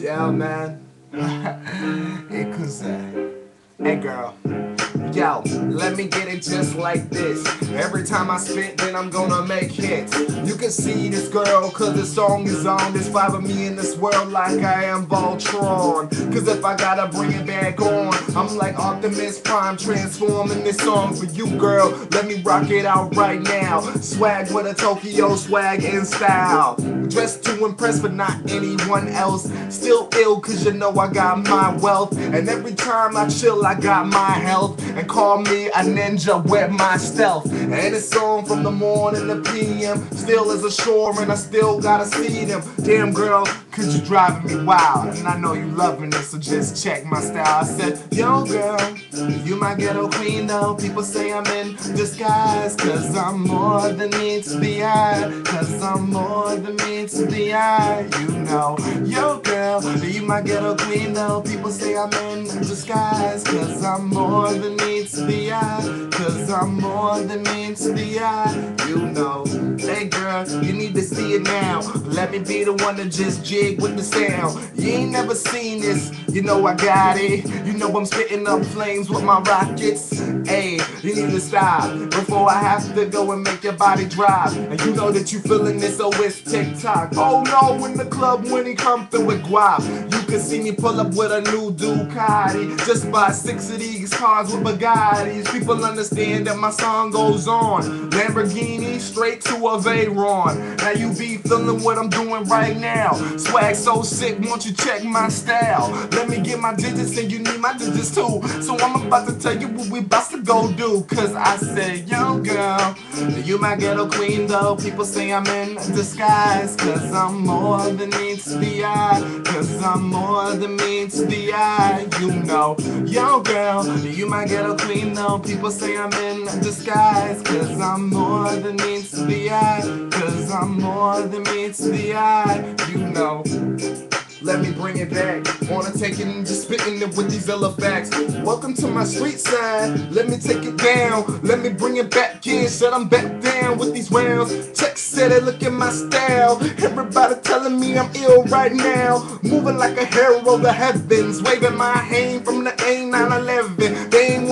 Yeah, man. hey, Kuzay. Hey, girl. Yo, let me get it just like this. Every time I spit, then I'm gonna make hits. You can see this girl, cause the song is on. There's five of me in this world like I am Voltron. Cause if I gotta bring it back on, I'm like Optimus Prime transforming this song for you, girl. Let me rock it out right now. Swag with a Tokyo swag in style. Dressed to impress, but not anyone else. Still ill, cause you know I got my wealth. And every time I chill, I got my health and call me a ninja with my stealth. And it's on from the morning to PM. Still as a shore, and I still gotta see them. Damn girl, cause you driving me wild. And I know you loving it, so just check my style. I said, Yo girl, you my ghetto queen though. People say I'm in disguise, cause I'm more than meets the eye. Cause I'm more than meets the eye, you know. Yo girl, you my ghetto queen though. People say I'm in disguise, cause I'm more than meets the eye. Cause I'm more than meets the eye, you know. Hey girl, you need to see it now. Let me be the one to just jig with the sound. You ain't never seen this, you know I got it. You know I'm spitting up flames with my rockets. Hey, you need to stop before I have to go and make your body drop. And you know that you feeling this, so it's TikTok. Oh no, in the club when he come through with guap. You can see me pull up with a new Ducati. Just buy six of these cars with Bugattis. People understand that my song goes on. Lamborghini straight to a Veyron. Now you be feeling what I'm doing right now. Swag so sick, won't you check my style? Let me get my digits and you need my digits too. So I'm about to tell you what we about to go do. Cause I said, yo girl, you my ghetto queen though. People say I'm in disguise. Cause I'm more than meets the eye. Cause I'm more than meets the eye. You know, yo girl, you my ghetto queen though. People say I'm in disguise. Cause I'm more than meets the eye. Cause I'm more than meets the eye. You know. Let me bring it back. Wanna take it and just spitting it with these other facts. Welcome to my street side. Let me take it down. Let me bring it back in. Said I'm back down with these rounds. Text said it, look at my style. Everybody telling me I'm ill right now. Moving like a hero of the heavens. Waving my hand from the A911.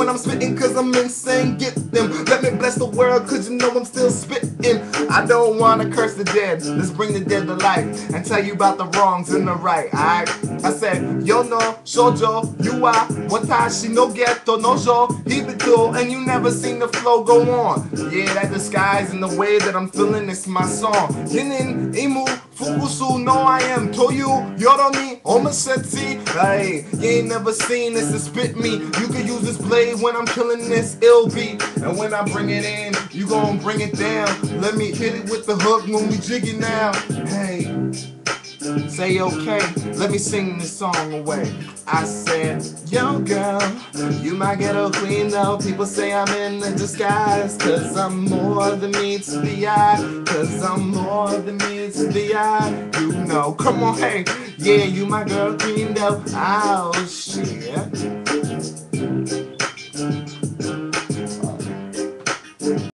When I'm spitting cause I'm insane. Get them. Let me bless the world cause you know I'm still spitting. I don't wanna curse the dead. Let's bring the dead to life and tell you about the wrongs and the right. Alright, I said, yo no, shoujo, you are watashi no ghetto no jo, hibito, and you never seen the flow go on. Yeah, that disguise and the way that I'm feeling is my song. Yinin, imu, fukusu, no I am, toyu, yoroni, omasetsi. Hey, you ain't never seen this spit me. You can use this blade when I'm killing this ill beat. And when I bring it in, you gon' bring it down. Let me hit it with the hook when we jig it now. Hey. Say okay, let me sing this song away. I said, Yo girl, you my ghetto queen though. People say I'm in disguise. Cause I'm more than meets the eye. Cause I'm more than meets the eye. You know, come on, hey. Yeah, you my girl queen though. Oh shit.